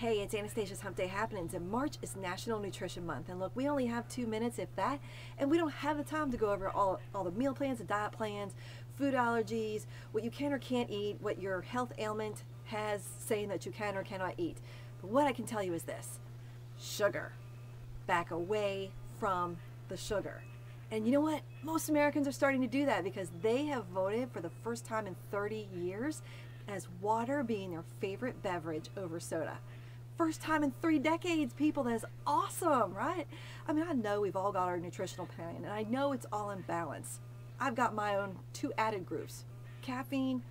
Hey, it's Anastasia's Hump Day Happenings, and March is National Nutrition Month. And look, we only have two minutes, if that, and we don't have the time to go over all, all the meal plans and diet plans, food allergies, what you can or can't eat, what your health ailment has saying that you can or cannot eat. But what I can tell you is this sugar. Back away from the sugar. And you know what? Most Americans are starting to do that because they have voted for the first time in 30 years as water being their favorite beverage over soda first time in three decades, people. That's awesome, right? I mean, I know we've all got our nutritional plan, and I know it's all in balance. I've got my own two added groups caffeine,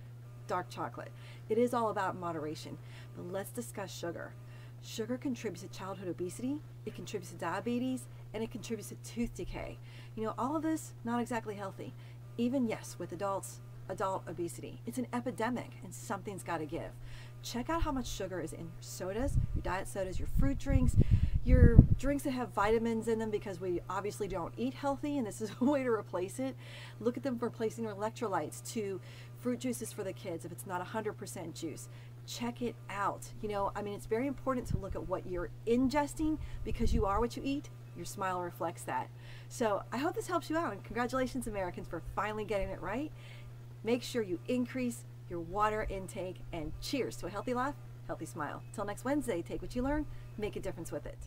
dark chocolate. It is all about moderation. But let's discuss sugar. Sugar contributes to childhood obesity, it contributes to diabetes, and it contributes to tooth decay. You know, all of this not exactly healthy. Even yes, with adults, adult obesity. It's an epidemic and something's got to give. Check out how much sugar is in your sodas, your diet sodas, your fruit drinks, your drinks that have vitamins in them because we obviously don't eat healthy and this is a way to replace it. Look at them for replacing your electrolytes to fruit juices for the kids if it's not 100% juice. Check it out. You know, I mean, it's very important to look at what you're ingesting because you are what you eat. Your smile reflects that. So I hope this helps you out and congratulations Americans for finally getting it right. Make sure you increase your water intake and cheers to a healthy life, healthy smile. Till next Wednesday, take what you learn, make a difference with it.